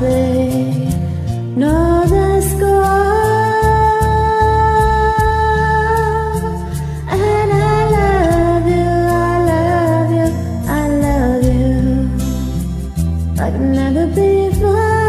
they know the score. And I love you, I love you, I love you like never before.